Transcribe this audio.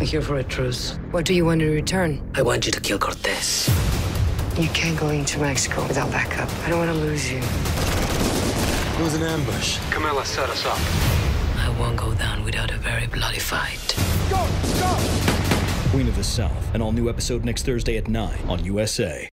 I'm here for a truce. What do you want in return? I want you to kill Cortez. You can't go into Mexico without backup. I don't want to lose you. It was an ambush. Camila set us up. I won't go down without a very bloody fight. Go! Go! Queen of the South, an all new episode next Thursday at 9 on USA.